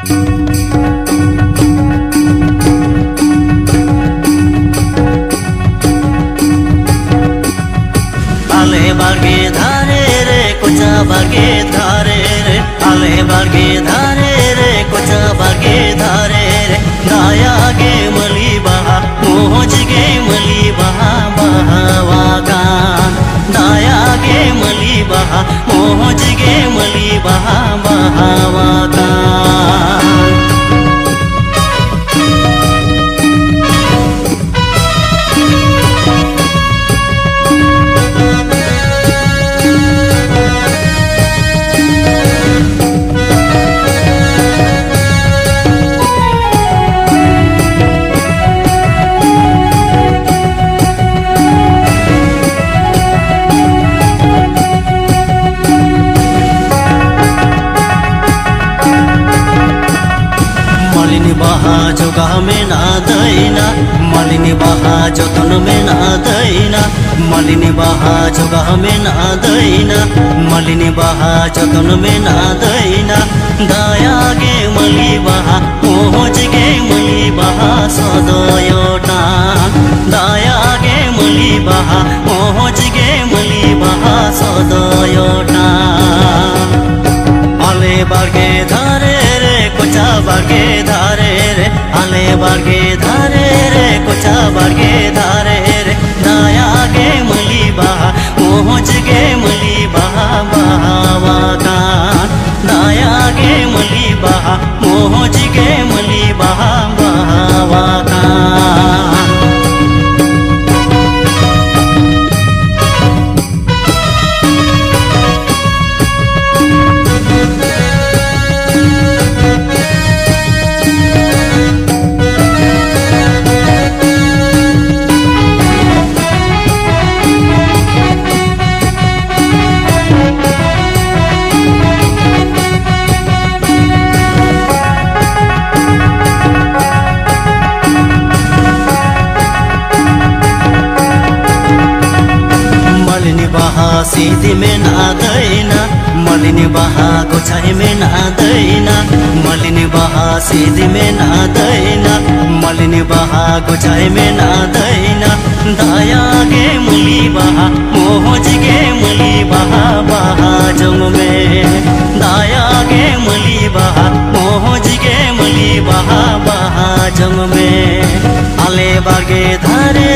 আলে বাগে ধারে রে, কোচা বাগে ধারে রে। আলে বাগে ধারে রে, কোচা বাগে ধারে মালিনী বাহা যোগা মে না দইনা মালিনী বাহা যতন মে না দইনা মালিনী বাহা যোগা মে না দইনা মালিনী বাহা যতন মে না দইনা দয়া গে মলি বাহা পৌঁছ গে মলি বাহা সদয়টা দয়া গে মলি বাহা পৌঁছ গে মলি বাহা সদয়টা আলে বাগে ধারে রে কোচা বাগে ধারে রে ಬಾರ್ಗೆ ಧಾರೆ ರೇ ಕೊಚ ಬಾರ್ಗೆ ಧಾರೆ ರೇ ನಾಯಾಗೆ ಮಲಿ ಬಾ ಪೋಂಚ್ ಗೆ मलिनी बहा, सीधी में ना दैना मलिनी बहा, गोछाई में ना दैना मलिनी बहा, सीधी में ना दैना मलिनी बहा, गोछाई में ना दैना दाया गे मुली बहा, मोहज गे मुली बहा बहा जंग में। दाया गे मुली बहा, मोहज गे मुली बहा बहा जंग में। आले बागे धारे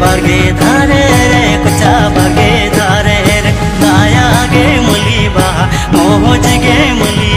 बागे धारे रे कुचा बागे धारे रे। गाया गे मुली बा मोहज गे मुली